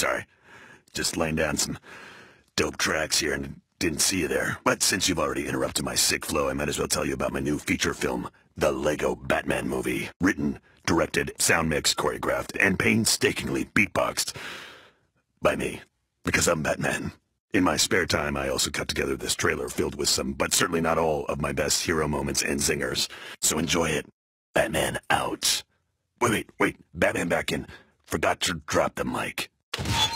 Sorry. Just laying down some dope tracks here and didn't see you there. But since you've already interrupted my sick flow, I might as well tell you about my new feature film, The Lego Batman Movie. Written, directed, sound mixed, choreographed, and painstakingly beatboxed by me. Because I'm Batman. In my spare time, I also cut together this trailer filled with some, but certainly not all, of my best hero moments and zingers. So enjoy it. Batman out. Wait, wait, wait. Batman back in. Forgot to drop the mic. Yeah.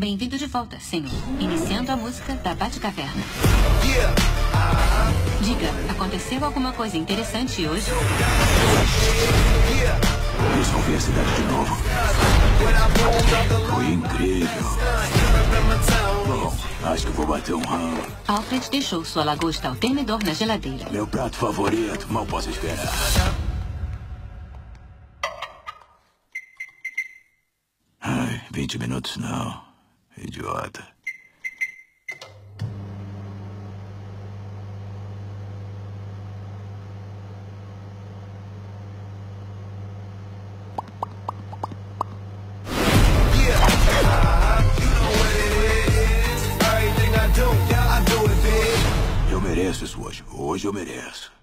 Bem-vindo de volta, senhor. Iniciando a música da Batcaverna. Diga, aconteceu alguma coisa interessante hoje? Resolvi a cidade de novo. Foi incrível. Bom, acho que vou bater um ramo. Alfred deixou sua lagosta ao termidor na geladeira. Meu prato favorito, mal posso esperar. Ai, 20 minutos não. Idiota. Eu mereço isso hoje. Hoje eu mereço.